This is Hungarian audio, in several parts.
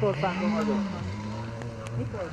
Németországban vagyok. Mikor?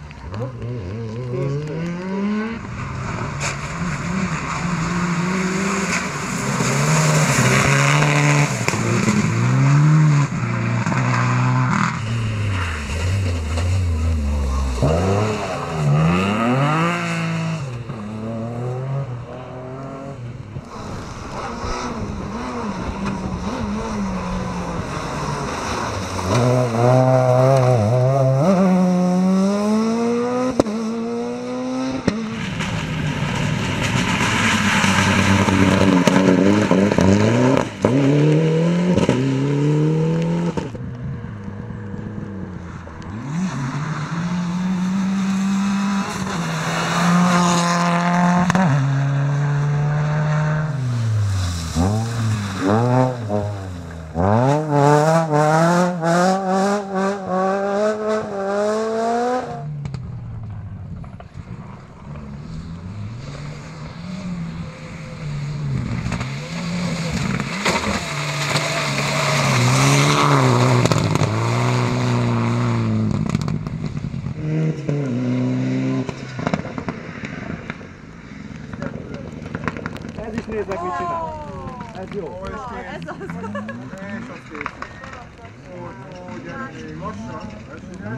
Ez is nézzek, mit csinál. Ez jó. Ez az. És azt kész. Ó, ó, gyere még lassan. Ezt ugye?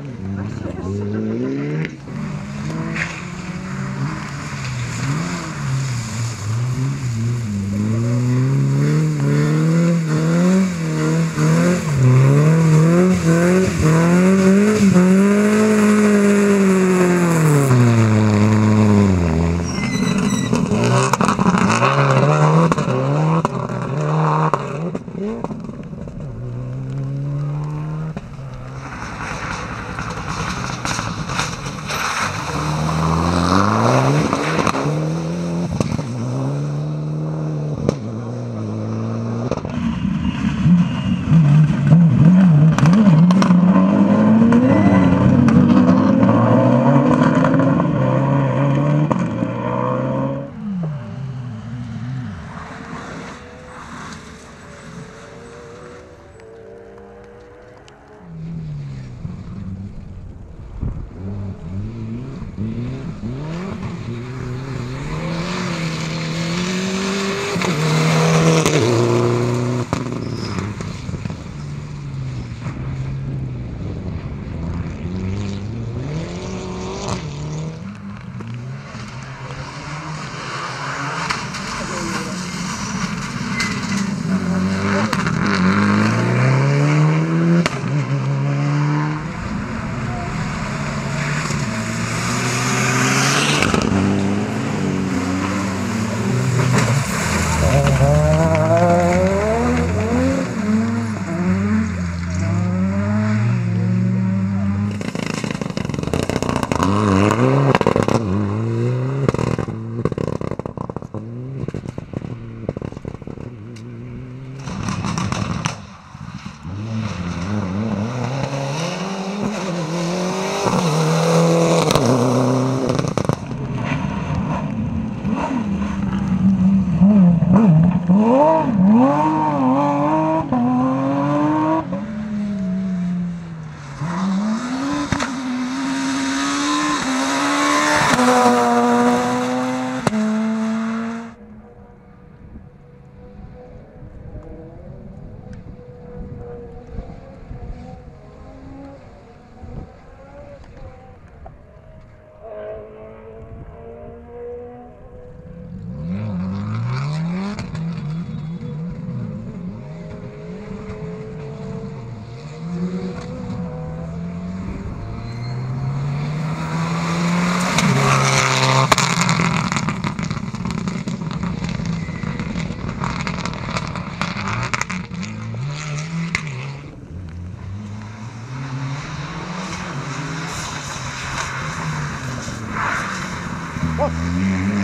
fuck?